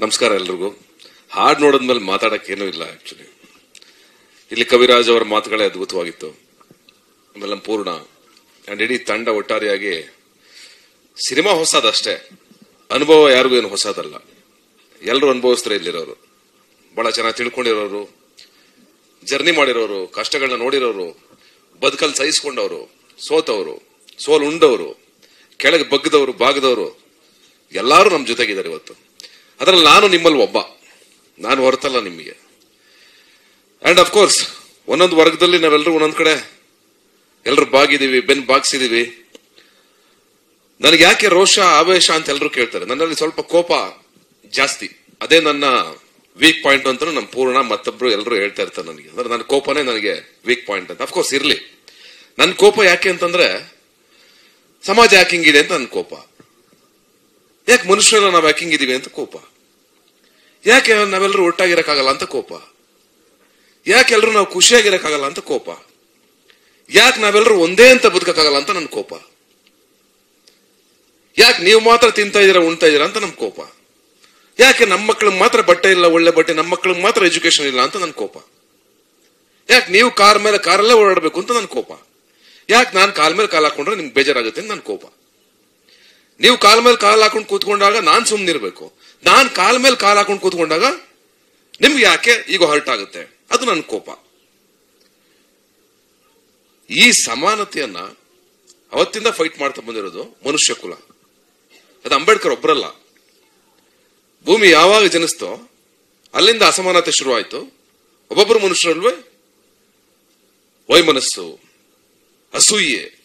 ನಮಸ್ಕಾರ ಎಲ್ರಿಗೂ. ಹಾಡು ನೋಡಿದ್ಮೇಲೆ ಮಾತಾಡೋಕ್ಕೇನೂ ಇಲ್ಲ ಆ್ಯಕ್ಚುಲಿ ಇಲ್ಲಿ ಕವಿರಾಜ್ ಅವರ ಮಾತುಗಳೇ ಅದ್ಭುತವಾಗಿತ್ತು. ಆಮೇಲೆ ನಮ್ಮ ಪೂರ್ಣ. ಆ್ಯಂಡ್ ಇಡೀ ತಂಡ ಒಟ್ಟಾರೆಯಾಗಿ ಸಿನಿಮಾ ಹೊಸದಷ್ಟೇ. ಅನುಭವ ಯಾರಿಗೂ ಏನು ಹೊಸದಲ್ಲ. ಎಲ್ಲರೂ ಅನುಭವಿಸ್ತಾರೆ ಇಲ್ಲಿರೋರು. ಬಹಳ ಚೆನ್ನಾಗಿ ತಿಳ್ಕೊಂಡಿರೋರು. ಜರ್ನಿ ಮಾಡಿರೋರು ಕಷ್ಟಗಳನ್ನ ನೋಡಿರೋರು. ಬದುಕಲ್ಲಿ ಸಹಿಸ್ಕೊಂಡವರು. ಸೋತವರು. ಸೋಲು ಉಂಡವರು ಕೆಳಗೆ ಬಗ್ಗದವರು, ಬಾಗದವರು. ಎಲ್ಲರೂ ನಮ್ಮ ಜೊತೆಗಿದ್ದಾರೆ ಇವತ್ತು. ಅದರಲ್ಲಿ ನಾನು ನಿಮ್ಮಲ್ಲಿ ಒಬ್ಬ. ನಾನು ಹೊರತಲ್ಲ ನಿಮಗೆ. ಆ್ಯಂಡ್ ಅಫ್ಕೋರ್ಸ್ ಒಂದೊಂದು ವರ್ಗದಲ್ಲಿ ನಾವೆಲ್ಲರೂ ಒಂದೊಂದು ಕಡೆ ಎಲ್ಲರೂ ಬಾಗಿದ್ದೀವಿ ಬೆನ್ ಬಾಗಿಸಿದೀವಿ. ನನಗೆ ಯಾಕೆ ರೋಷ, ಆವೇಶ ಅಂತ ಎಲ್ಲರೂ ಕೇಳ್ತಾರೆ. ನನ್ನಲ್ಲಿ ಸ್ವಲ್ಪ ಕೋಪ ಜಾಸ್ತಿ. ಅದೇ ನನ್ನ ವೀಕ್ ಪಾಯಿಂಟ್ ಅಂತ ನಮ್ಮ ಪೂರ್ಣ ಮತ್ತೊಬ್ರು ಎಲ್ಲರೂ ಹೇಳ್ತಾ ಇರ್ತಾರೆ ನನಗೆ. ಅಂದ್ರೆ ನನ್ನ ಕೋಪನೇ ನನಗೆ ವೀಕ್ ಪಾಯಿಂಟ್ ಅಂತ. ಅಫ್ಕೋರ್ಸ್ ಇರಲಿ. ನನ್ನ ಕೋಪ ಯಾಕೆ ಅಂತಂದ್ರೆ, ಸಮಾಜ ಯಾಕೆ ಇದೆ ಅಂತ ನನ್ನ ಕೋಪ. ಯಾಕೆ ಮನುಷ್ಯರನ್ನ ನಾವು ಯಾಕೆ ಹಿಂಗಿದೀವಿ ಅಂತ ಕೋಪ. ಯಾಕೆ ನಾವೆಲ್ಲರೂ ಒಟ್ಟಾಗಿರಕ್ಕಾಗಲ್ಲ ಅಂತ ಕೋಪ? ಯಾಕೆ ಎಲ್ಲರೂ ನಾವು ಖುಷಿಯಾಗಿರಕ್ಕಾಗಲ್ಲ ಅಂತ ಕೋಪ? ಯಾಕೆ ನಾವೆಲ್ಲರೂ ಒಂದೇ ಅಂತ ಬದುಕಕ್ಕಾಗಲ್ಲ ಅಂತ ನನ್ನ ಕೋಪ? ಯಾಕೆ ನೀವು ಮಾತ್ರ ತಿಂತಾ ಇದೀರಾ ಉಣ್ತಾ ಇದೀರಾ ಅಂತ ನಮ್ ಕೋಪ? ಯಾಕೆ ನಮ್ಮ ಮಕ್ಳಿಗೆ ಮಾತ್ರ ಬಟ್ಟೆ ಇಲ್ಲ, ಒಳ್ಳೆ ಬಟ್ಟೆ, ನಮ್ಮ ಮಕ್ಳಿಗೆ ಮಾತ್ರ ಎಜುಕೇಶನ್ ಇಲ್ಲ ಅಂತ ನನ್ನ ಕೋಪ? ಯಾಕೆ ನೀವು ಕಾರ್ ಮೇಲೆ ಕಾರಲ್ಲೇ ಓಡಾಡಬೇಕು ಅಂತ ನನ್ನ ಕೋಪ? ಯಾಕೆ ನಾನು ಕಾಲ್ ಮೇಲೆ ಕಾಲ್ ಹಾಕೊಂಡ್ರೆ ನಿಮ್ಗೆ ಬೇಜಾರಾಗುತ್ತೆ ಅಂತ ನನ್ನ ಕೋಪ? ನೀವು ಕಾಲ್ ಮೇಲೆ ಕಾಲ್ ಹಾಕೊಂಡು ಕೂತ್ಕೊಂಡಾಗ ನಾನು ಸುಮ್ಮನಿರ್ಬೇಕು ನಾನ್ ಕಾಲ ಮೇಲೆ ಕಾಲು ಹಾಕೊಂಡು ಕೂತ್ಕೊಂಡಾಗ ನಿಮ್ಗೆ ಯಾಕೆ ಈಗ ಹರ್ಟ್ ಆಗುತ್ತೆ? ಅದು ನನ್ನ ಕೋಪ. ಈ ಸಮಾನತೆಯನ್ನ ಅವತ್ತಿಂದ ಫೈಟ್ ಮಾಡ್ತಾ ಬಂದಿರೋದು ಮನುಷ್ಯ ಕುಲ. ಅದು ಅಂಬೇಡ್ಕರ್ ಒಬ್ಬರಲ್ಲ ಭೂಮಿ ಯಾವಾಗ ಜನಿಸ್ತೋ ಅಲ್ಲಿಂದ ಅಸಮಾನತೆ ಶುರುವಾಯಿತು. ಒಬ್ಬೊಬ್ಬರು ಮನುಷ್ಯರಲ್ವೇ? ವೈಮನಸ್ಸು, ಅಸೂಯೆ.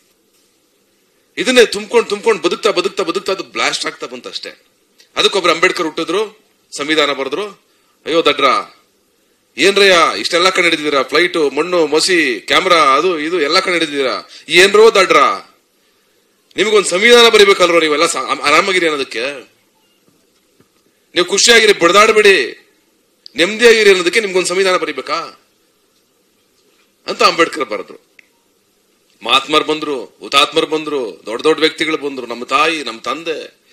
ಇದನ್ನೇ ತುಂಬ್ಕೊಂಡು ತುಂಬ್ಕೊಂಡು ಬದುಕ್ತಾ ಬದುಕ್ತಾ ಬದುಕ್ತಾ ಅದು ಬ್ಲಾಸ್ಟ್ ಆಗ್ತಾ ಬಂತ ಅಷ್ಟೇ ಅದಕ್ಕೊಬ್ರು ಅಂಬೇಡ್ಕರ್ ಹುಟ್ಟಿದ್ರು, ಸಂವಿಧಾನ ಬರೆದ್ರು. ಅಯ್ಯೋ ದಡ್ರ, ಏನ್ರಯ್ಯ, ಇಷ್ಟೆಲ್ಲ ಕಣ್ ಹಿಡಿದಿದ್ದೀರಾ ಫ್ಲೈಟ್, ಮಣ್ಣು, ಮಸಿ, ಕ್ಯಾಮ್ರಾ, ಅದು ಇದು ಎಲ್ಲ ಕಣ್ ಹಿಡಿದಿದ್ದೀರಾ ಏನ್ರೋ ದಡ್ರ. ನಿಮಗೊಂದು ಸಂವಿಧಾನ ಬರಿಬೇಕಲ್ರೋ ನೀವೆಲ್ಲ ಆರಾಮಾಗಿರಿ ಅನ್ನೋದಕ್ಕೆ? ನೀವು ಖುಷಿಯಾಗಿರಿ, ಬಡದಾಡಬೇಡಿ. ನೆಮ್ಮದಿಯಾಗಿರಿ ಅನ್ನೋದಕ್ಕೆ ನಿಮ್ಗೊಂದು ಸಂವಿಧಾನ ಬರಿಬೇಕಾ? ಅಂತ ಅಂಬೇಡ್ಕರ್ ಬರೆದ್ರು. ಮಹಾತ್ಮರು ಬಂದ್ರು, ಹುತಾತ್ಮರು ಬಂದ್ರು, ದೊಡ್ಡ ದೊಡ್ಡ ವ್ಯಕ್ತಿಗಳು ಬಂದ್ರು, ನಮ್ಮ ತಾಯಿ, ನಮ್ಮ ತಂದೆ.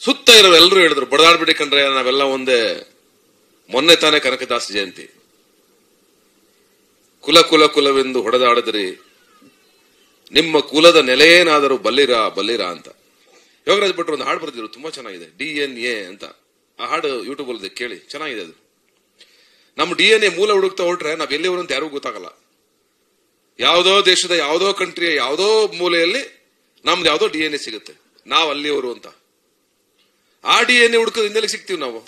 ಸುತ್ತ ಇರೋರು ಎಲ್ಲರೂ ಹೇಳಿದ್ರು, ಬಡದಾಡ್ಬಿಡಿ ಕಂಡ್ರೆ ನಾವೆಲ್ಲ ಒಂದೇ. ಮೊನ್ನೆ ತಾನೇ ಕನಕದಾಸ ಜಯಂತಿ. ಕುಲ ಕುಲ ಕುಲವೆಂದು ಹೊಡೆದಾಡಿದ್ರಿ. ನಿಮ್ಮ ಕುಲದ ನೆಲೆಯೇನಾದರೂ ಬಲ್ಲಿರ ಬಲ್ಲಿರ ಅಂತ. ಯೋಗರಾಜ್ ಭಟ್ರು ಒಂದು ಹಾಡು ಬರೆದಿದ್ರು, ತುಂಬಾ ಚೆನ್ನಾಗಿದೆ. ಡಿ ಎನ್ ಎ ಅಂತ. ಆ ಹಾಡು ಯೂಟ್ಯೂಬ್ ಅಲ್ಲಿ ಕೇಳಿ. ಚೆನ್ನಾಗಿದೆ ಅದು. ನಮ್ಮ ಡಿ ಎನ್ ಎ ಮೂಲ ಹುಡುಕ್ತಾ ಹೊರಟ್ರೆ ನಾವ್ ಎಲ್ಲಿವರು ಅಂತ ಯಾರಿಗೂ ಗೊತ್ತಾಗಲ್ಲ. ಯಾವುದೋ ದೇಶದ ಯಾವುದೋ ಕಂಟ್ರಿಯ ಯಾವುದೋ ಮೂಲೆಯಲ್ಲಿ ನಮ್ದು ಯಾವುದೋ ಡಿ ಎನ್ ಎ ಸಿಗುತ್ತೆ. ನಾವು ಅಲ್ಲಿಯವರು ಅಂತ. ಆ ಡಿ ಎನ್ ಎ ಹುಡುಕೋದು ಸಿಗ್ತೀವಿ ನಾವು.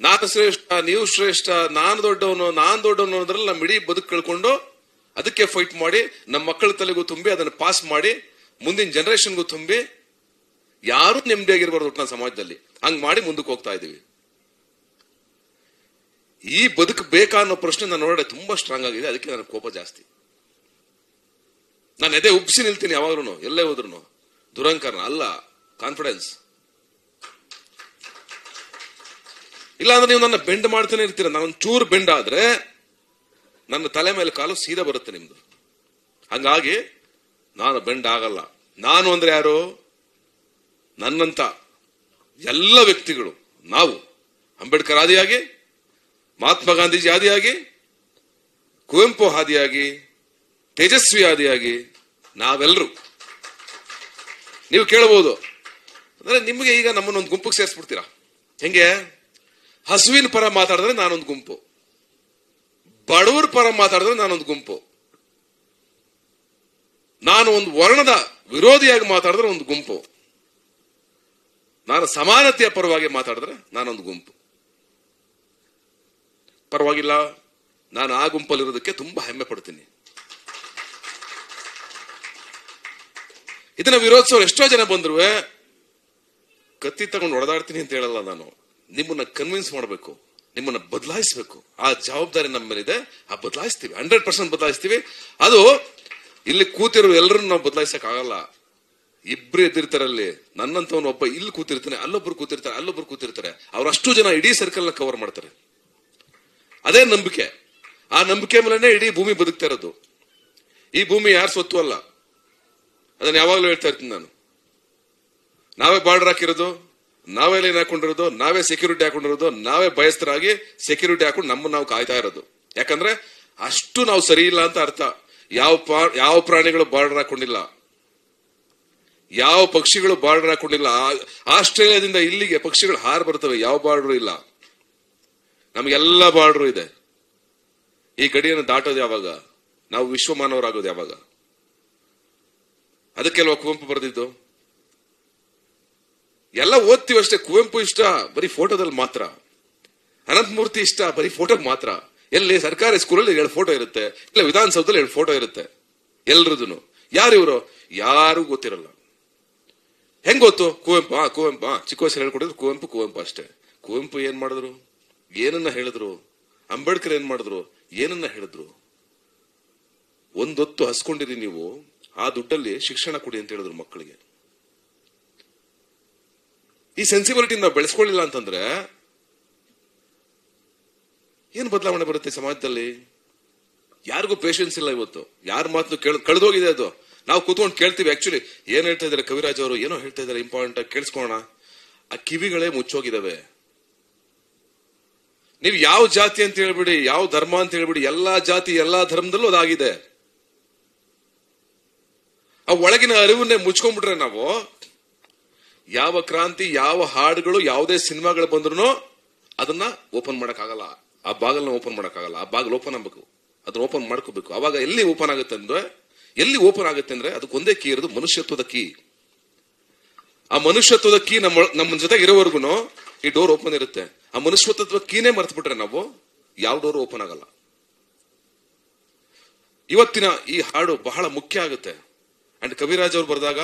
ನಾನು ಶ್ರೇಷ್ಠ, ನೀವು ಶ್ರೇಷ್ಠ, ನಾನು ದೊಡ್ಡವನು ನಾನು ದೊಡ್ಡವನು ಅನ್ನೋದ್ರಲ್ಲಿ ನಮ್ಮ ಇಡೀ ಬದುಕು ಕಳ್ಕೊಂಡು ಅದಕ್ಕೆ ಫೈಟ್ ಮಾಡಿ, ನಮ್ಮ ಮಕ್ಕಳ ತಲೆಗೂ ತುಂಬಿ, ಅದನ್ನು ಪಾಸ್ ಮಾಡಿ, ಮುಂದಿನ ಜನರೇಷನ್ಗೂ ತುಂಬಿ, ಯಾರು ನೆಮ್ಮದಿಯಾಗಿರ್ಬಾರ್ದು ನಮ್ಮ ಸಮಾಜದಲ್ಲಿ. ಹಂಗ್ ಮಾಡಿ ಮುಂದಕ್ಕೆ ಹೋಗ್ತಾ ಇದೀವಿ ಈ ಬದುಕು ಬೇಕಾ ಅನ್ನೋ ಪ್ರಶ್ನೆ ನಾನು ನೋಡೋಣ ತುಂಬಾ ಸ್ಟ್ರಾಂಗ್ ಆಗಿದೆ. ಅದಕ್ಕೆ ನನಗೆ ಕೋಪ ಜಾಸ್ತಿ. ನಾನು ಎದೆ ಉಬ್ಸಿ ನಿಲ್ತೀನಿ ಯಾವಾಗ್ಲೂ ಎಲ್ಲೇ ಹೋದ್ರು ದುರಂಕಾರನ ಅಲ್ಲ ಕಾನ್ಫಿಡೆನ್ಸ್ ಇಲ್ಲ ಅಂದ್ರೆ ನೀವು ನನ್ನ ಬೆಂಡ್ ಮಾಡ್ತಾನೆ ಇರ್ತೀರ. ನಾನು ಚೂರು ಬೆಂಡ್ ಆದ್ರೆ ನನ್ನ ತಲೆ ಮೇಲೆ ಕಾಲು ಸೀದಾ ಬರುತ್ತೆ ನಿಮ್ದು. ಹಂಗಾಗಿ ನಾನು ಬೆಂಡ್ ಆಗಲ್ಲ. ನಾನು ಅಂದ್ರೆ ಯಾರು? ನನ್ನಂತ ಎಲ್ಲ ವ್ಯಕ್ತಿಗಳು. ನಾವು ಅಂಬೇಡ್ಕರ್ ಆದಿಯಾಗಿ, ಮಹಾತ್ಮ ಗಾಂಧೀಜಿ ಆದಿಯಾಗಿ, ಕುವೆಂಪು ಆದಿಯಾಗಿ, ತೇಜಸ್ವಿ ಆದಿಯಾಗಿ ನಾವೆಲ್ಲರೂ ನೀವು ಕೇಳಬಹುದು ಅಂದ್ರೆ ನಿಮಗೆ ಈಗ ನಮ್ಮನ್ನೊಂದು ಗುಂಪಿಗೆ ಸೇರಿಸ್ಬಿಡ್ತೀರಾ? ಹೆಂಗೆ? ಹಸುವಿನ ಪರ ಮಾತಾಡಿದ್ರೆ ನಾನೊಂದು ಗುಂಪು. ಬಡವರ ಪರ ಮಾತಾಡಿದ್ರೆ ನಾನೊಂದು ಗುಂಪು. ನಾನು ಒಂದು ವರ್ಣದ ವಿರೋಧಿಯಾಗಿ ಮಾತಾಡಿದ್ರೆ ಒಂದು ಗುಂಪು. ನಾನು ಸಮಾನತೆಯ ಪರವಾಗಿ ಮಾತಾಡಿದ್ರೆ ನಾನೊಂದು ಗುಂಪು. ಪರವಾಗಿಲ್ಲ, ನಾನು ಆ ಗುಂಪಲ್ಲಿರೋದಕ್ಕೆ ತುಂಬಾ ಹೆಮ್ಮೆ ಪಡ್ತೀನಿ. ಇದನ್ನ ವಿರೋಧಿಸೋರು ಎಷ್ಟೋ ಜನ ಬಂದ್ರು ಕತ್ತಿ ತಗೊಂಡು ಹೊಡೆದಾಡ್ತೀನಿ ಅಂತ ಹೇಳಲ್ಲ ನಾನು. ನಿಮ್ಮನ್ನ ಕನ್ವಿನ್ಸ್ ಮಾಡಬೇಕು, ನಿಮ್ಮನ್ನ ಬದಲಾಯಿಸಬೇಕು. ಆ ಜವಾಬ್ದಾರಿ ನಮ್ಮ ಮೇಲಿದೆ, ಆ ಬದಲಾಯಿಸ್ತೀವಿ. Hundred percent ಬದಲಾಯಿಸ್ತೀವಿ. ಅದು ಇಲ್ಲಿ ಕೂತಿರೋ ಎಲ್ಲರನ್ನು ನಾವು ಬದಲಾಯಿಸಕ್ ಆಗಲ್ಲ. ಇಬ್ರು ಎದ್ದಿರ್ತಾರಲ್ಲಿ ನನ್ನಂತವನು ಒಬ್ಬ ಇಲ್ಲಿ ಕೂತಿರ್ತಾನೆ, ಅಲ್ಲೊಬ್ರು ಕೂತಿರ್ತಾರೆ ಅಲ್ಲೊಬ್ರು ಕೂತಿರ್ತಾರೆ. ಅವರಷ್ಟು ಜನ ಇಡೀ ಸರ್ಕಲ್ನ ಕವರ್ ಮಾಡ್ತಾರೆ. ಅದೇ ನಂಬಿಕೆ. ಆ ನಂಬಿಕೆ ಮೇಲೆನೆ ಇಡೀ ಭೂಮಿ ಬದುಕ್ತಾ ಇರೋದು. ಈ ಭೂಮಿ ಯಾರು ಸ್ವತ್ತು ಅಲ್ಲ. ಅದನ್ನ ಯಾವಾಗಲೂ ಹೇಳ್ತಾ ಇರ್ತೀನಿ ನಾನು. ನಾವೇ ಬಾರ್ಡರ್ ಹಾಕಿರೋದು? ನಾವೇ ಲೈನ್ ಹಾಕೊಂಡಿರೋದು? ನಾವೇ ಸೆಕ್ಯೂರಿಟಿ ಹಾಕೊಂಡಿರೋದು. ನಾವೇ ಬಯಸ್ತರಾಗಿ ಸೆಕ್ಯೂರಿಟಿ ಹಾಕೊಂಡು ನಮ್ಮನ್ನ ನಾವು ಕಾಯ್ತಾ ಇರೋದು. ಯಾಕಂದ್ರೆ ಅಷ್ಟು ನಾವು ಸರಿ ಇಲ್ಲ ಅಂತ ಅರ್ಥ. ಯಾವ ಯಾವ ಪ್ರಾಣಿಗಳು ಬಾರ್ಡರ್ ಹಾಕೊಂಡಿಲ್ಲ. ಯಾವ ಪಕ್ಷಿಗಳು ಬಾರ್ಡರ್ ಹಾಕೊಂಡಿಲ್ಲ. ಆಸ್ಟ್ರೇಲಿಯಾದಿಂದ ಇಲ್ಲಿಗೆ ಪಕ್ಷಿಗಳು ಹಾರ್ ಬರ್ತವೆ ಯಾವ ಬಾರ್ಡರ್ ಇಲ್ಲ. ನಮಗೆಲ್ಲ ಬಾರ್ಡರ್ ಇದೆ. ಈ ಗಡಿಯನ್ನು ದಾಟೋದು ಯಾವಾಗ? ನಾವು ವಿಶ್ವಮಾನವರಾಗೋದು ಯಾವಾಗ? ಅದಕ್ಕೆಲ್ವ ಕುವೆಂಪು ಬರೆದಿದ್ದು? ಎಲ್ಲ ಓದ್ತೀವಿ ಅಷ್ಟೇ. ಕುವೆಂಪು ಇಷ್ಟ, ಬರೀ ಫೋಟೋದಲ್ಲಿ ಮಾತ್ರ. ಅನಂತಮೂರ್ತಿ ಇಷ್ಟ, ಬರೀ ಫೋಟೋ ಮಾತ್ರ. ಎಲ್ಲಿ ಸರ್ಕಾರಿ ಸ್ಕೂಲಲ್ಲಿ ಎರಡು ಫೋಟೋ ಇರುತ್ತೆ, ಇಲ್ಲ ವಿಧಾನಸೌಧದಲ್ಲಿ ಎರಡು ಫೋಟೋ ಇರುತ್ತೆ ಎಲ್ರದೂ ಯಾರು ಇವರು? ಯಾರು ಗೊತ್ತಿರಲ್ಲ. ಹೆಂಗ್ ಗೊತ್ತು? ಕುವೆಂಪು, ಆ, ಕುವೆಂಪು ಚಿಕ್ಕ ವಯಸ್ಸಲ್ಲಿ ಹೇಳ್ಕೊಟ್ಟಿದ್ರು ಕುವೆಂಪು ಕುವೆಂಪು ಅಷ್ಟೇ. ಕುವೆಂಪು ಏನ್ ಮಾಡಿದ್ರು? ಏನನ್ನ ಹೇಳಿದ್ರು? ಅಂಬೇಡ್ಕರ್ ಏನ್ ಮಾಡಿದ್ರು? ಏನನ್ನ ಹೇಳಿದ್ರು? ಒಂದೊತ್ತು ಹಸ್ಕೊಂಡಿರಿ ನೀವು, ಆ ದುಡ್ಡಲ್ಲಿ ಶಿಕ್ಷಣ ಕೊಡಿ ಅಂತ ಹೇಳಿದ್ರು ಮಕ್ಕಳಿಗೆ. ಈ ಸೆನ್ಸಿಬಿಲಿಟಿ ನಾವು ಬೆಳೆಸ್ಕೊಳ್ಳಿಲ್ಲ ಅಂತಂದ್ರೆ ಏನು ಬದಲಾವಣೆ ಬರುತ್ತೆ ಸಮಾಜದಲ್ಲಿ? ಯಾರಿಗೂ ಪೇಷನ್ಸ್ ಇಲ್ಲ ಇವತ್ತು. ಯಾರ ಮಾತು ಕೇಳ, ಕಳೆದೋಗಿದೆ ಅದು. ನಾವು ಕೂತ್ಕೊಂಡು ಕೇಳ್ತೀವಿ ಆಕ್ಚುಲಿ ಏನ್ ಹೇಳ್ತಾ ಇದಾರೆ ಕವಿರಾಜ್ ಅವರು, ಏನೋ ಹೇಳ್ತಾ ಇದಾರೆ ಇಂಪಾರ್ಟೆಂಟ್ ಆಗಿ ಕೇಳಿಸ್ಕೋಣ ಆ ಕಿವಿಗಳೇ ಮುಚ್ಚೋಗಿದಾವೆ ನೀವು ಯಾವ ಜಾತಿ ಅಂತ ಹೇಳ್ಬಿಡಿ, ಯಾವ ಧರ್ಮ ಅಂತ ಹೇಳ್ಬಿಡಿ, ಎಲ್ಲಾ ಜಾತಿ, ಎಲ್ಲಾ ಧರ್ಮದಲ್ಲೂ ಅದಾಗಿದೆ. ಆ ಒಳಗಿನ ಅರಿವನ್ನೇ ಮುಚ್ಕೊಂಡ್ಬಿಟ್ರೆ ನಾವು ಯಾವ ಕ್ರಾಂತಿ, ಯಾವ ಹಾಡುಗಳು, ಯಾವುದೇ ಸಿನಿಮಾಗಳು ಬಂದ್ರು ಅದನ್ನ ಓಪನ್ ಮಾಡಕ್ಕಾಗಲ್ಲ. ಆ ಬಾಗಲ್ನ ಓಪನ್ ಮಾಡಕ್ಕಾಗಲ್ಲ. ಆ ಬಾಗಿಲು ಓಪನ್ ಆಗ್ಬೇಕು. ಅದನ್ನ ಓಪನ್ ಮಾಡ್ಕೋಬೇಕು. ಅವಾಗ ಎಲ್ಲಿ ಓಪನ್ ಆಗುತ್ತೆ ಅಂದ್ರೆ, ಎಲ್ಲಿ ಓಪನ್ ಆಗುತ್ತೆ ಅಂದ್ರೆ ಅದಕ್ಕೆ ಒಂದೇ ಕೀ ಇರೋದು ಮನುಷ್ಯತ್ವದ ಕೀ. ಆ ಮನುಷ್ಯತ್ವದ ಕೀ ನಮ್ಮ ನಮ್ಮ ಜೊತೆಗೆ ಇರೋವರೆಗೂ ಈ ಡೋರ್ ಓಪನ್ ಇರುತ್ತೆ. ಆ ಮನುಷ್ಯತ್ವದ ಕೀನೇ ಮರ್ತು ಬಿಟ್ರೆ ನಾವು ಯಾವ ಡೋರ್ ಓಪನ್ ಆಗಲ್ಲ. ಇವತ್ತಿನ ಈ ಹಾಡು ಬಹಳ ಮುಖ್ಯ ಆಗುತ್ತೆ. ಅಂಡ್ ಕವಿರಾಜ್ ಅವ್ರು ಬರೆದಾಗ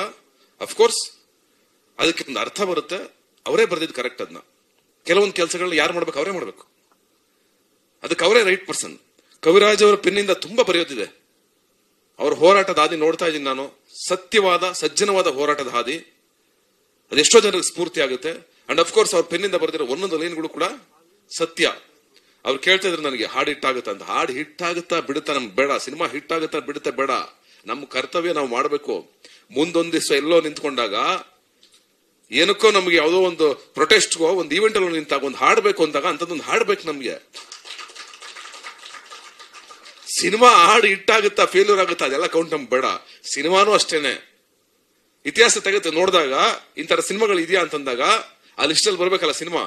ಅಫ್ಕೋರ್ಸ್ ಅದಕ್ಕೆ ಒಂದು ಅರ್ಥ ಬರುತ್ತೆ. ಅವರೇ ಬರೆದಿದ್ದು ಕರೆಕ್ಟ್ ಅದನ್ನ ಕೆಲವೊಂದು ಕೆಲಸಗಳನ್ನ ಯಾರು ಮಾಡ್ಬೇಕು, ಅವರೇ ಮಾಡ್ಬೇಕು. ಅದಕ್ಕೆ ಅವರೇ ರೈಟ್ ಪರ್ಸನ್ ಕವಿರಾಜ್ ಅವರ ಪಿನ್ನಿಂದ ತುಂಬಾ ಬರೆಯೋದಿದೆ. ಅವ್ರ ಹೋರಾಟದ ಹಾದಿ ನೋಡ್ತಾ ಇದ್ದೀನಿ ನಾನು. ಸತ್ಯವಾದ, ಸಜ್ಜನವಾದ ಹೋರಾಟದ ಹಾದಿ. ಅದೆಷ್ಟೋ ಜನರಿಗೆ ಸ್ಫೂರ್ತಿ ಆಗುತ್ತೆ. ಅಂಡ್ ಅಫ್ಕೋರ್ಸ್ ಅವ್ರ ಪೆನ್ನಿಂದ ಬರೆದಿರೋ ಒಂದೊಂದು ಲೈನ್ಗಳು ಕೂಡ ಸತ್ಯ. ಅವ್ರು ಕೇಳ್ತಾ ಇದ್ರು ನನಗೆ, ಹಾಡು ಹಿಟ್ ಆಗುತ್ತೆ ಅಂತ. ಹಾಡು ಹಿಟ್ ಆಗುತ್ತಾ ಬಿಡುತ್ತಾ ನಮ್ಗೆ ಬೇಡ. ಸಿನಿಮಾ ಹಿಟ್ ಆಗುತ್ತಾ ಬಿಡುತ್ತಾ ಬೇಡ. ನಮ್ಮ ಕರ್ತವ್ಯ ನಾವು ಮಾಡಬೇಕು. ಮುಂದೊಂದಿಸ ಎಲ್ಲೋ ನಿಂತ್ಕೊಂಡಾಗ ಏನಕ್ಕೋ ನಮ್ಗೆ ಯಾವುದೋ ಒಂದು ಪ್ರೊಟೆಸ್ಟ್ಗೋ ಒಂದು ಈವೆಂಟ್ ಅಲ್ಲಿ ನಿಂತಾಗ ಒಂದು ಹಾಡ್ಬೇಕು ಅಂದಾಗ ಅಂತದೊಂದು ಹಾಡ್ಬೇಕು ನಮ್ಗೆ. ಸಿನಿಮಾ ಹಾಡು ಹಿಟ್ಟಾಗುತ್ತಾ ಫೇಲ್ಯೂರ್ ಆಗುತ್ತಾ, ಅದೆಲ್ಲ ಕೌಂಟ್ ನಮ್ಗೆ ಬೇಡ. ಸಿನಿಮಾನು ಅಷ್ಟೇನೆ. ಇತಿಹಾಸ ತೆಗೆದು ನೋಡಿದಾಗ ಇಂತರ ಸಿನಿಮಾಗಳು ಇದೆಯಾ ಅಂತಂದಾಗ, ಆ ಲಿಸ್ಟಲ್ಲಿ ಬರ್ಬೇಕಲ್ಲ ಸಿನಿಮಾ.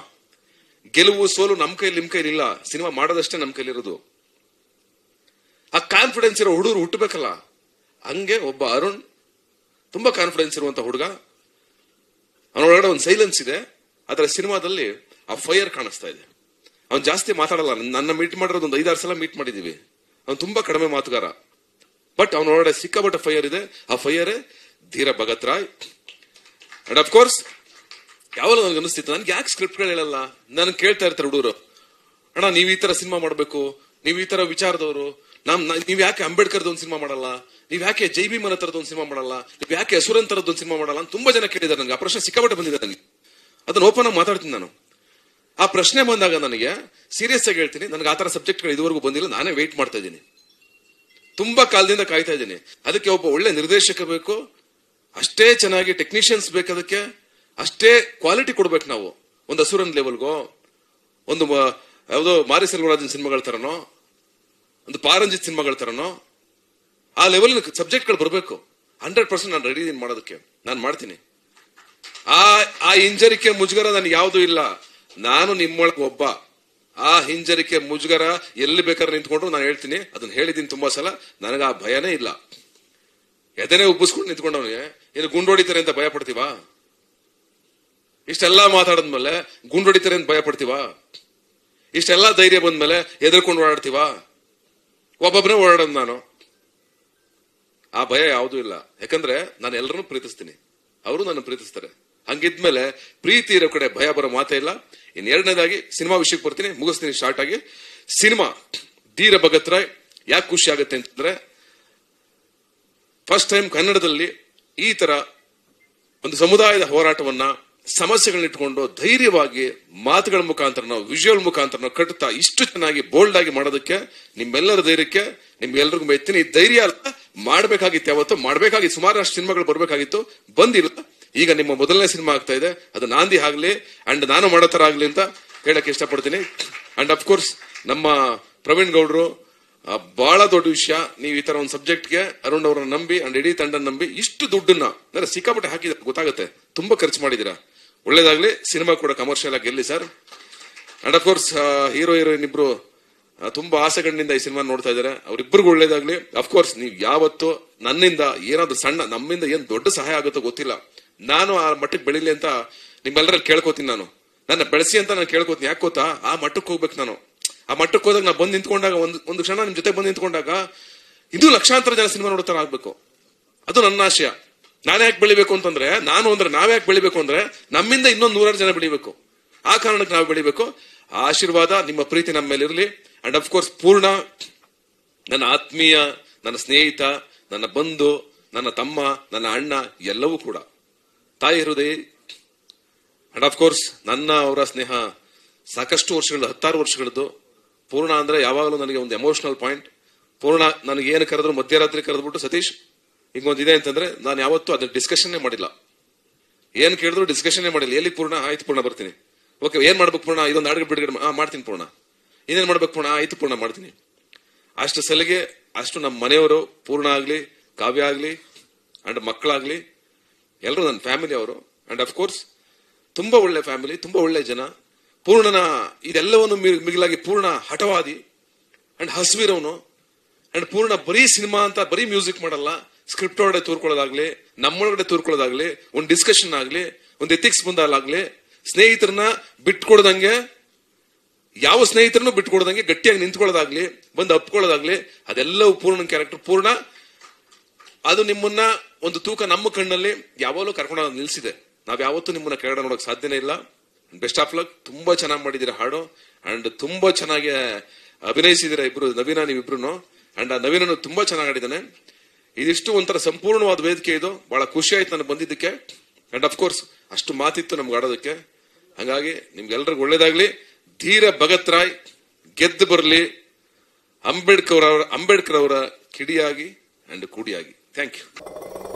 ಗೆಲುವು, ಸೋಲು ನಮ್ ಕೈಲಿ, ನಿಮ್ ಕೈಲಿ ಇಲ್ಲ. ಸಿನಿಮಾ ಮಾಡೋದಷ್ಟೇ ನಮ್ ಕೈಲಿರೋದು. ಆ ಕಾನ್ಫಿಡೆನ್ಸ್ ಇರೋ ಹುಡುಗರು ಹುಟ್ಟಬೇಕಲ್ಲ ಹಂಗೆ ಒಬ್ಬ ಅರುಣ್, ತುಂಬಾ ಕಾನ್ಫಿಡೆನ್ಸ್ ಇರುವಂತ ಹುಡುಗ. ಅವನೊಳಗಡೆ ಒಂದು ಸೈಲೆನ್ಸ್ ಇದೆ. ಆದ್ರೆ ಸಿನಿಮಾದಲ್ಲಿ ಆ ಫೈರ್ ಕಾಣಿಸ್ತಾ ಇದೆ. ಅವ್ನು ಜಾಸ್ತಿ ಮಾತಾಡಲ್ಲ. ನನ್ನ ಮೀಟ್ ಮಾಡಿರೋದು ಒಂದು ಐದಾರು ಸಲ ಮೀಟ್ ಮಾಡಿದೀವಿ. ಅವ್ನು ತುಂಬಾ ಕಡಿಮೆ ಮಾತುಗಾರ. ಬಟ್ ಅವನೊಳಗಡೆ ಸಿಕ್ಕಾಪಟ್ಟೆ ಫೈರ್ ಇದೆ. ಆ ಫೈಯರೇ Dheera Bhagat Roy. And of course ಯಾವಾಗ ನನಗೆ ಅನಿಸ್ತಿತ್ತು ನನ್ಗೆ ಯಾಕೆ ಸ್ಕ್ರಿಪ್ಟ್ಗಳು ಹೇಳಲ್ಲ? ನನ್ ಕೇಳ್ತಾ ಇರ್ತಾರೆ ಹುಡುಗರು. ಅಣ್ಣ, ನೀವು ಈ ತರ ಸಿನಿಮಾ ಮಾಡಬೇಕು. ನೀವು ಈ ತರ ವಿಚಾರದವರು. ನಮ್ ನೀವ್ ಯಾಕೆ ಅಂಬೇಡ್ಕರ್ದ ಒಂದು ಸಿನಿಮಾ ಮಾಡಲ್ಲ? ನೀವ್ ಯಾಕೆ ಜೈ ಭೀಮನ ತರದ ಒಂದು ಸಿನಿಮಾ ಮಾಡಲ್ಲ? ನೀವ್ ಯಾಕೆ ಅಸುರನ್ ತರದ ಒಂದು ಸಿನಿಮಾ ಮಾಡಲ್ಲ ಅಂತ ತುಂಬಾ ಜನ ಕೇಳಿದ್ದಾರೆ ನನಗೆ ಆ ಪ್ರಶ್ನೆ ಸಿಕ್ಕಾಪಟ್ಟೆ ಬಂದಿದೆ ನನಗೆ ಅದನ್ನ ಓಪನ್ ಆಗಿ ಮಾತಾಡ್ತೀನಿ ನಾನು. ಆ ಪ್ರಶ್ನೆ ಬಂದಾಗ ನನಗೆ ಸೀರಿಯಸ್ ಆಗಿ ಹೇಳ್ತೀನಿ. ನನಗೆ ಆತರ ತರ ಸಬ್ಜೆಕ್ಟ್ಗಳು ಇದುವರೆಗೂ ಬಂದಿಲ್ಲ. ನಾನೇ ವೇಟ್ ಮಾಡ್ತಾ ಇದ್ದೀನಿ. ತುಂಬಾ ಕಾಲದಿಂದ ಕಾಯ್ತಾ ಇದ್ದೀನಿ. ಅದಕ್ಕೆ ಒಬ್ಬ ಒಳ್ಳೆ ನಿರ್ದೇಶಕ ಬೇಕು. ಅಷ್ಟೇ ಚೆನ್ನಾಗಿ ಟೆಕ್ನಿಷಿಯನ್ಸ್ ಬೇಕು ಅದಕ್ಕೆ. ಅಷ್ಟೇ ಕ್ವಾಲಿಟಿ ಕೊಡ್ಬೇಕು ನಾವು. ಒಂದು ಹಸುರನ್ ಲೆವೆಲ್ಗೋ ಒಂದು ಯಾವುದೋ ಮಾರಿ ಸೆಲ್ವರಾಜನ್ ಸಿನಿಮಾಗಳ ತರನೋ ಒಂದು ಪಾರಂಜಿತ್ ಸಿನಿಮಾಗಳ ಆ ಲೆವೆಲ್ ಸಬ್ಜೆಕ್ಟ್ಗಳು ಬರಬೇಕು. ಹಂಡ್ರೆಡ್ ಪರ್ಸೆಂಟ್ ನಾನು ರೆಡಿ ಇದೀನಿ ಮಾಡೋದಕ್ಕೆ. ನಾನು ಮಾಡ್ತೀನಿ. ಆ ಆ ಹಿಂಜರಿಕೆ ಮುಜುಗರ ನನಗೆ ಯಾವುದು ಇಲ್ಲ. ನಾನು ನಿಮ್ಮೊಳಗೆ ಒಬ್ಬ. ಆ ಹಿಂಜರಿಕೆ ಮುಜುಗರ ಎಲ್ಲಿ ಬೇಕಾದ್ರೆ ನಿಂತ್ಕೊಂಡ್ರು ನಾನು ಹೇಳ್ತೀನಿ. ಅದನ್ನ ಹೇಳಿದ್ದೀನಿ ತುಂಬಾ ಸಲ. ನನಗೆ ಆ ಭಯನೇ ಇಲ್ಲ. ಎದೆನೆ ಉಬ್ಬಿಸ್ಕೊಂಡು ನಿಂತ್ಕೊಂಡವನಿಗೆ ಇದು ಗುಂಡು ಹೊಡಿತಾರೆ ಅಂತ ಭಯ ಪಡ್ತೀವಾ? ಇಷ್ಟೆಲ್ಲ ಮಾತಾಡಿದ್ಮೇಲೆ, ಗುಂಡು ಹೊಡಿತಾರೆ ಅಂತ ಭಯ ಪಡ್ತೀವಾ? ಇಷ್ಟೆಲ್ಲ ಧೈರ್ಯ ಬಂದ್ಮೇಲೆ ಎದುರ್ಕೊಂಡು ಓಡಾಡ್ತೀವಾ? ಒಬ್ಬೊಬ್ಬನೇ ಓಡಾಡೋದು ನಾನು. ಆ ಭಯ ಯಾವುದೂ ಇಲ್ಲ. ಯಾಕಂದ್ರೆ ನಾನು ಎಲ್ಲರನ್ನೂ ಪ್ರೀತಿಸ್ತೀನಿ. ಅವರು ನನ್ನ ಪ್ರೀತಿಸ್ತಾರೆ. ಹಂಗಿದ್ಮೇಲೆ ಪ್ರೀತಿ ಇರೋ ಕಡೆ ಭಯ ಬರೋ ಮಾತೇ ಇಲ್ಲ. ಇನ್ ಎರಡನೇದಾಗಿ ಸಿನಿಮಾ ವಿಷಯಕ್ಕೆ ಬರ್ತೀನಿ, ಮುಗಿಸ್ತೀನಿ ಶಾರ್ಟ್ ಆಗಿ. ಸಿನಿಮಾ, ಧೀರ ಭಗತ್ ರಾಯ್ ಯಾಕೆ ಖುಷಿ ಆಗುತ್ತೆ ಅಂತಂದ್ರೆ ಫಸ್ಟ್ ಟೈಮ್ ಕನ್ನಡದಲ್ಲಿ ಈ ತರ ಒಂದು ಸಮುದಾಯದ ಹೋರಾಟವನ್ನ ಸಮಸ್ಯೆಗಳನ್ನ ಇಟ್ಕೊಂಡು ಧೈರ್ಯವಾಗಿ ಮಾತುಗಳ ಮುಖಾಂತರ ವಿಜುವಲ್ ಮುಖಾಂತರ ಇಷ್ಟು ಚೆನ್ನಾಗಿ ಬೋಲ್ಡ್ ಆಗಿ ಮಾಡೋದಕ್ಕೆ, ನಿಮ್ಮೆಲ್ಲರ ಧೈರ್ಯಕ್ಕೆ ನಿಮ್ಗೆಲ್ರಿಗೂ ಮೆಚ್ಚಿನ ಈ ಧೈರ್ಯ ಅಲ್ಲ ಮಾಡ್ಬೇಕಾಗಿತ್ತು ಯಾವತ್ತು ಮಾಡ್ಬೇಕಾಗಿತ್ತು ಸುಮಾರು ಅಷ್ಟು ಸಿನಿಮಾಗಳು ಬರಬೇಕಾಗಿತ್ತು, ಬಂದಿಲ್ಲ. ಈಗ ನಿಮ್ಮ ಮೊದಲನೇ ಸಿನಿಮಾ ಆಗ್ತಾ ಇದೆ, ಅದು ನಾಂದಿ ಆಗ್ಲಿ ಅಂಡ್ ನಾನು ಮಾಡೋ ತರ ಆಗ್ಲಿ ಅಂತ ಹೇಳಕ್ ಇಷ್ಟಪಡ್ತೀನಿ. ಅಂಡ್ ಕೋರ್ಸ್ ನಮ್ಮ ಪ್ರವೀಣ್ ಗೌಡ್ರು ಬಹಳ ದೊಡ್ಡ ವಿಷಯ. ನೀವು ಈ ತರ ಒಂದು ಸಬ್ಜೆಕ್ಟ್ಗೆ ಅರುಣ್ ಅವರನ್ನ ನಂಬಿ ಅಂಡ್ ಇಡೀ ತಂಡ ನಂಬಿ ಇಷ್ಟು ದುಡ್ಡನ್ನ, ಅಂದ್ರೆ ಸಿಕ್ಕಾಪಟ್ಟೆ ಹಾಕಿದ್ರೆ ಗೊತ್ತಾಗುತ್ತೆ. ತುಂಬಾ ಖರ್ಚು ಮಾಡಿದೀರಾ ಒಳ್ಳೇದಾಗ್ಲಿ, ಸಿನಿಮಾ ಕೂಡ ಕಮರ್ಷಿಯಲ್ ಆಗಿ ಗೆಲ್ಲಿ sir. And of course hero heroine ಇಬ್ರು ತುಂಬಾ ಆಸೆಗಳಿಂದ ಈ ಸಿನಿಮಾ ನೋಡ್ತಾ ಇದ್ದಾರೆ. ಅವ್ರಿಬ್ರಿಗೂ ಒಳ್ಳೇದಾಗ್ಲಿ. ಅಫ್ಕೋರ್ಸ್ ನೀವು ಯಾವತ್ತು ನನ್ನಿಂದ ಏನಾದ್ರೂ ಸಣ್ಣ, ನಮ್ಮಿಂದ ಏನ್ ದೊಡ್ಡ ಸಹಾಯ ಆಗುತ್ತೋ ಗೊತ್ತಿಲ್ಲ. ನಾನು ಆ ಮಟ್ಟಕ್ಕೆ ಬೆಳಿಲಿ ಅಂತ ನಿಮ್ಮೆಲ್ಲರಲ್ಲಿ ಕೇಳ್ಕೊತೀನಿ ನಾನು. ನನ್ನ ಬೆಳೆಸಿ ಅಂತ ನಾನು ಕೇಳ್ಕೊತೀನಿ. ಯಾಕೆ ಗೊತ್ತಾ? ಆ ಮಟ್ಟಕ್ಕೆ ಹೋಗ್ಬೇಕು ನಾನು. ಆ ಮಟ್ಟಕ್ಕೆ ಹೋದಾಗ ನಾ ಬಂದು ನಿಂತ್ಕೊಂಡಾಗ ಒಂದು ಒಂದು ಕ್ಷಣ ನಿಮ್ ಜೊತೆ ಬಂದು ನಿಂತ್ಕೊಂಡಾಗ ಇದು ಲಕ್ಷಾಂತರ ಜನ ಸಿನಿಮಾ ನೋಡ್ತಾರ ತರ ಆಗ್ಬೇಕು. ಅದು ನನ್ನ ಆಶಯ. ನಾನೇ ಯಾಕೆ ಬೆಳಿಬೇಕು ಅಂತಂದ್ರೆ, ನಾನು ಅಂದ್ರೆ ನಾವ್ಯಾಕೆ ಬೆಳಿಬೇಕು ಅಂದ್ರೆ, ನಮ್ಮಿಂದ ಇನ್ನೊಂದು ನೂರಾರು ಜನ ಬೆಳಿಬೇಕು. ಆ ಕಾರಣಕ್ಕೆ ನಾವು ಬೆಳಿಬೇಕು. ಆಶೀರ್ವಾದ ನಿಮ್ಮ ಪ್ರೀತಿ ನಮ್ಮ ಮೇಲೆ ಇರಲಿ. ಅಂಡ್ ಕೋರ್ಸ್ ಪೂರ್ಣ ನನ್ನ ಆತ್ಮೀಯ, ನನ್ನ ಸ್ನೇಹಿತ, ನನ್ನ ಬಂಧು, ನನ್ನ ತಮ್ಮ, ನನ್ನ ಅಣ್ಣ, ಎಲ್ಲವೂ ಕೂಡ. ತಾಯಿ ಹೃದಯ ಅಂಡ್ ಕೋರ್ಸ್ ನನ್ನ, ಅವರ ಸ್ನೇಹ ಸಾಕಷ್ಟು ವರ್ಷಗಳು ಹತ್ತಾರು ವರ್ಷಗಳದ್ದು. ಪೂರ್ಣ ಅಂದ್ರೆ ಯಾವಾಗಲೂ ನನಗೆ ಒಂದು ಎಮೋಷನಲ್ ಪಾಯಿಂಟ್ ಪೂರ್ಣ ನನಗೆ ಏನು ಕರೆದ್ರು ಮಧ್ಯರಾತ್ರಿ ಕರೆದ್ಬಿಟ್ಟು ಸತೀಶ್ ಹಿಂಗೊಂದಿದೆ ಅಂತಂದ್ರೆ ನಾನು ಯಾವತ್ತೂ ಅದನ್ನ ಡಿಸ್ಕಷನ್ನೇ ಮಾಡಿಲ್ಲ. ಏನ್ ಕೇಳಿದ್ರು ಡಿಸ್ಕಷನ್ನೇ ಮಾಡಿಲ್ಲ. ಎಲ್ಲಿ ಪೂರ್ಣ? ಆಯ್ತು ಪೂರ್ಣ ಬರ್ತೀನಿ. ಓಕೆ, ಏನ್ ಮಾಡ್ಬೇಕು ಪೂರ್ಣ? ಇದೊಂದು ಅಡುಗೆ ಬಿಡುಗಡೆ ಮಾಡ್ತೀನಿ ಪೂರ್ಣ. ಇನ್ನೇನ್ ಮಾಡ್ಬೇಕು ಪೂರ್ಣ? ಆಯ್ತು ಪೂರ್ಣ, ಮಾಡ್ತೀನಿ. ಅಷ್ಟು ಸಲಿಗೆ, ಅಷ್ಟು ನಮ್ಮ ಮನೆಯವರು ಪೂರ್ಣ ಆಗ್ಲಿ, ಕಾವ್ಯ ಆಗ್ಲಿ ಅಂಡ್ ಮಕ್ಕಳಾಗ್ಲಿ ಎಲ್ಲರೂ ನನ್ನ ಫ್ಯಾಮಿಲಿ ಅವರು ಅಂಡ್ ಕೋರ್ಸ್ ತುಂಬಾ ಒಳ್ಳೆ ಫ್ಯಾಮಿಲಿ ತುಂಬಾ ಒಳ್ಳೆ ಜನ, ಪೂರ್ಣನ ಇದೆಲ್ಲವನ್ನು ಮಿಗಿಲಾಗಿ ಪೂರ್ಣ ಹಠವಾದಿ ಅಂಡ್ ಹಸುವಿರವನು ಅಂಡ್ ಪೂರ್ಣ ಬರೀ ಸಿನಿಮಾ ಅಂತ, ಬರೀ ಮ್ಯೂಸಿಕ್ ಮಾಡಲ್ಲ ಸ್ಕ್ರಿಪ್ಟ್ ಒಳಗಡೆ ತೂರ್ಕೊಳ್ಳೋದಾಗ್ಲಿ, ನಮ್ಮೊಳಗಡೆ ತೂರ್ಕೊಳ್ಳೋದಾಗ್ಲಿ, ಒಂದು ಡಿಸ್ಕಷನ್ ಆಗ್ಲಿ, ಒಂದು ಎಥಿಕ್ಸ್ ಬಂದಾಗ್ಲಿ, ಸ್ನೇಹಿತರನ್ನ ಬಿಟ್ಕೊಡ್ದಂಗೆ, ಯಾವ ಸ್ನೇಹಿತರನ್ನು ಬಿಟ್ಕೊಡ್ದಂಗೆ ಗಟ್ಟಿಯಾಗಿ ನಿಂತ್ಕೊಳ್ಳೋದಾಗ್ಲಿ, ಬಂದು ಅಪ್ಕೊಳ್ಳೋದಾಗ್ಲಿ, ಅದೆಲ್ಲವೂ ಪೂರ್ಣ ಕ್ಯಾರೆಕ್ಟರ್ ಪೂರ್ಣ. ಅದು ನಿಮ್ಮನ್ನ ಒಂದು ತೂಕ ನಮ್ಮ ಕಣ್ಣಲ್ಲಿ ಯಾವಾಗಲೂ ಕರ್ಕೊಂಡು ನಿಲ್ಸಿದೆ. ನಾವ್ ಯಾವತ್ತೂ ನಿಮ್ಮನ್ನ ಕೆಳಗಡೆ ನೋಡಕ್ ಸಾಧ್ಯನೇ ಇಲ್ಲ. ಬೆಸ್ಟ್ ಆಫ್ ಲಕ್ ತುಂಬಾ ಚೆನ್ನಾಗಿ ಮಾಡಿದೀರ ಹಾಡು. ಅಂಡ್ ತುಂಬಾ ಚೆನ್ನಾಗಿ ಅಭಿನಯಿಸಿದಿರ ಇಬ್ರು ನವೀನ ನೀವಿಬ್ರು ಅಂಡ್ ಆ ನವೀನನು ತುಂಬಾ ಚೆನ್ನಾಗಿ ಆಡಿದಾನೆ ಇದಿಷ್ಟು ಒಂಥರ ಸಂಪೂರ್ಣವಾದ ವೇದಿಕೆ ಇದು. ಬಹಳ ಖುಷಿ ಆಯ್ತು ನನಗೆ ಬಂದಿದ್ದಕ್ಕೆ. ಅಂಡ್ ಆಫ್ ಕೋರ್ಸ್ ಅಷ್ಟು ಮಾತಿತ್ತು ನಮ್ಗೆ ಆಡೋದಕ್ಕೆ. ಹಂಗಾಗಿ ನಿಮ್ಗೆಲ್ರಿಗೂ ಒಳ್ಳೇದಾಗ್ಲಿ. ಧೀರ ಭಗತ್ ರಾಯ್ ಗೆದ್ದು ಬರಲಿ. ಅಂಬೇಡ್ಕರ್ ಅವರ ಅಂಬೇಡ್ಕರ್ ಅವರ ಕಿಡಿಯಾಗಿ ಅಂಡ್ ಕೂಡಿಯಾಗಿ. Thank you